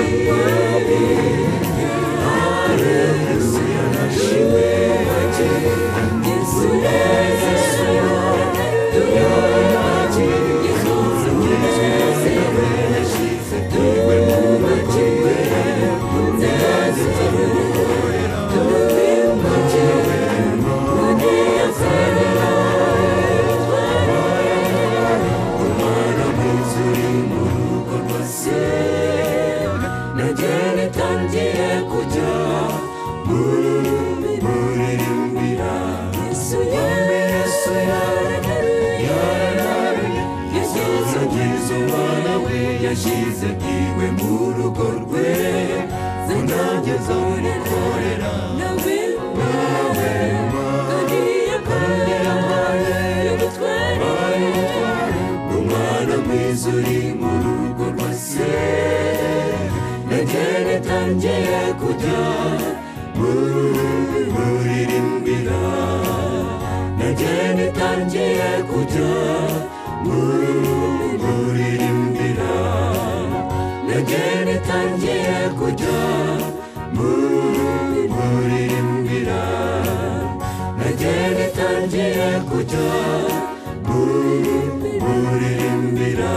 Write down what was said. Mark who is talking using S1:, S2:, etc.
S1: away. Umwana we yashyize iwe mu rugo rwe nanjye nzamukorera nawe nawe kariya mpaye yo gutwara umwana mwiza uri mu rugo rwa se nanjye nitangiye kujya muririmbira nanjye nitangiye kujya muririmbira bwanagenetangiye kujya buririmbira nagenetangiye kujya buririmbira